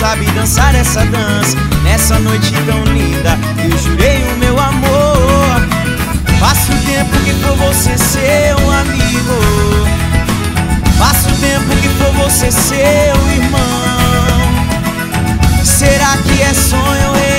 Sabe dançar essa dança. Nessa noite tão linda Eu jurei o meu amor. Faço tempo que for você seu amigo. Faço tempo que for você seu irmão. Será que é sonho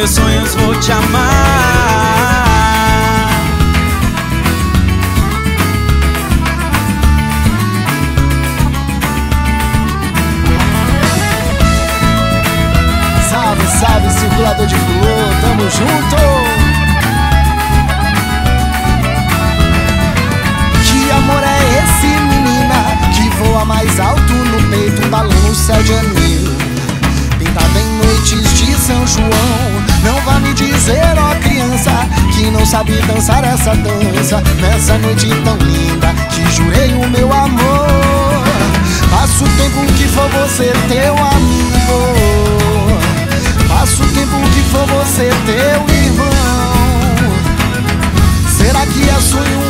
meus sonhos vou te amar Salve, salve, circulador de flor, tamo junto! Dizer, ó criança, que não sabe dançar essa dança. Nessa noite tão linda, que jurei o meu amor. Passo o tempo que for você teu amigo. Passo o tempo que for você teu irmão. Será que é sonho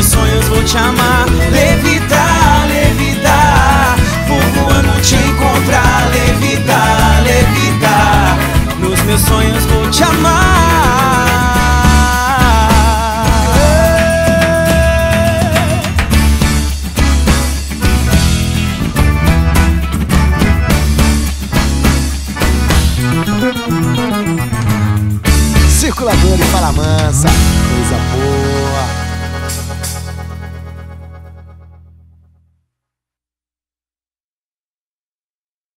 meus sonhos vou te amar, levitar, levitar. Vou voando te encontrar, levitar, levitar. Nos meus sonhos vou te amar. Circulador e fala mansa, coisa boa.